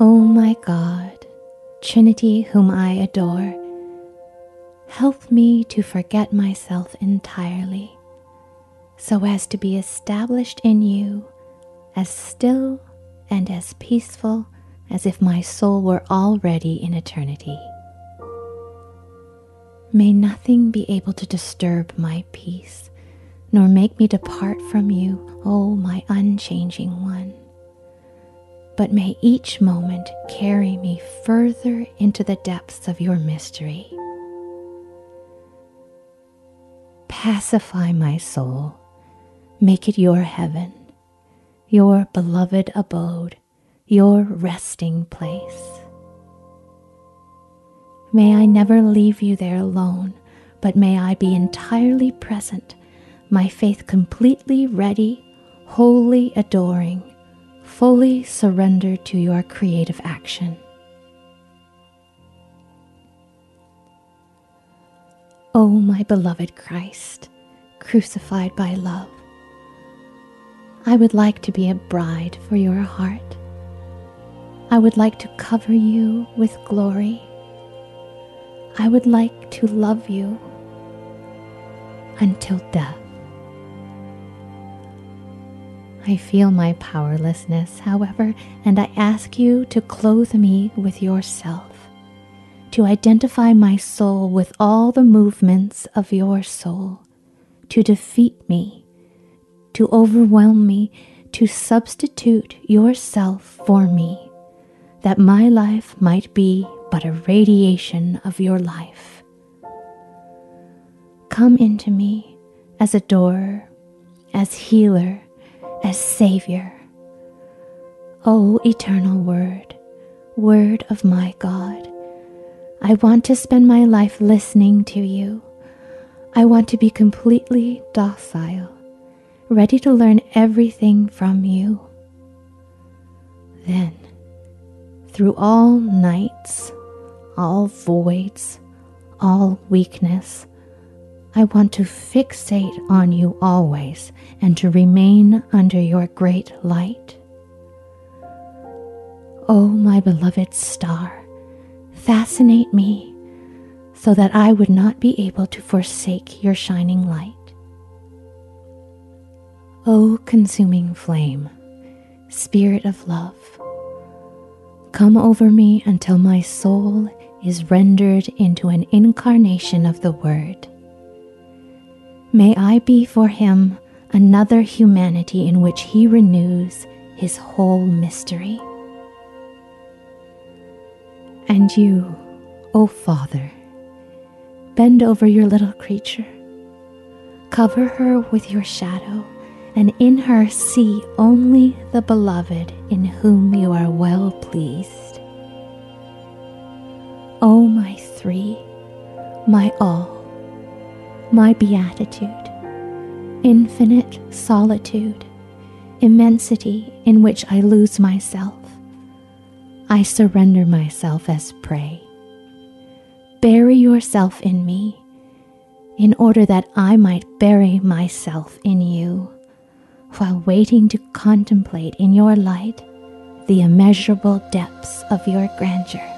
O my God, Trinity whom I adore, help me to forget myself entirely so as to be established in you as still and as peaceful as if my soul were already in eternity. May nothing be able to disturb my peace, nor make me depart from you, O my unchanging one. But may each moment carry me further into the depths of your mystery. Pacify my soul, make it your heaven, your beloved abode, your resting place. May I never leave you there alone, but may I be entirely present, my faith completely ready, wholly adoring, fully surrender to your creative action. O oh, my beloved Christ, crucified by love, I would like to be a bride for your heart. I would like to cover you with glory I would like to love you until death. I feel my powerlessness, however, and I ask you to clothe me with yourself, to identify my soul with all the movements of your soul, to defeat me, to overwhelm me, to substitute yourself for me, that my life might be but a radiation of your life. Come into me as adorer, as healer, as Savior. O eternal Word, Word of my God, I want to spend my life listening to you. I want to be completely docile, ready to learn everything from you. Then, through all nights, all voids, all weakness. I want to fixate on you always and to remain under your great light. O oh, my beloved star, fascinate me so that I would not be able to forsake your shining light. O oh, consuming flame, spirit of love, come over me until my soul is rendered into an incarnation of the Word. May I be for him another humanity in which he renews his whole mystery. And you, O Father, bend over your little creature, cover her with your shadow, and in her see only the beloved in whom you are well pleased. O oh, my three, my all, my beatitude, infinite solitude, immensity in which I lose myself, I surrender myself as prey. Bury yourself in me, in order that I might bury myself in you, while waiting to contemplate in your light the immeasurable depths of your grandeur.